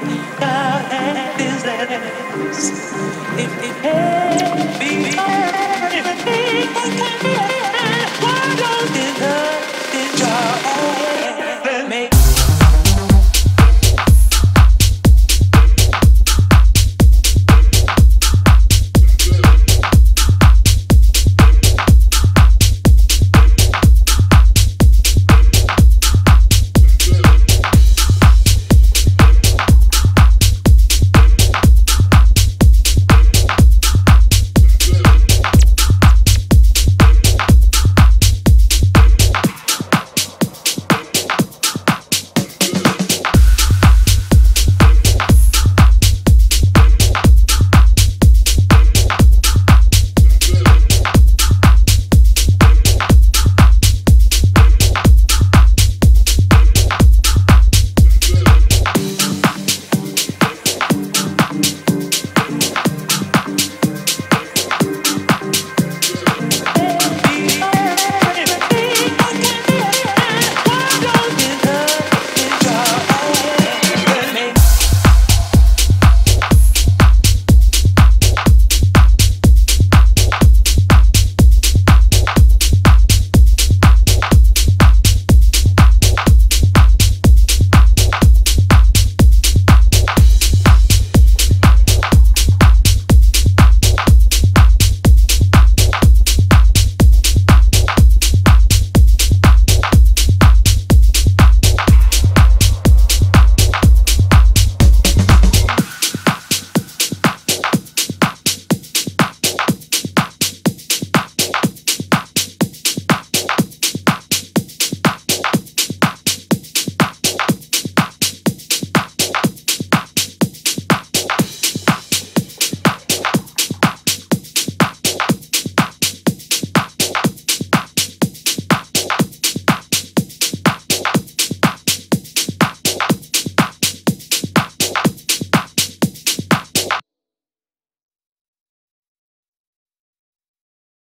If it can be, if it can be.